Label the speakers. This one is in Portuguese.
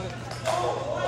Speaker 1: Obrigado.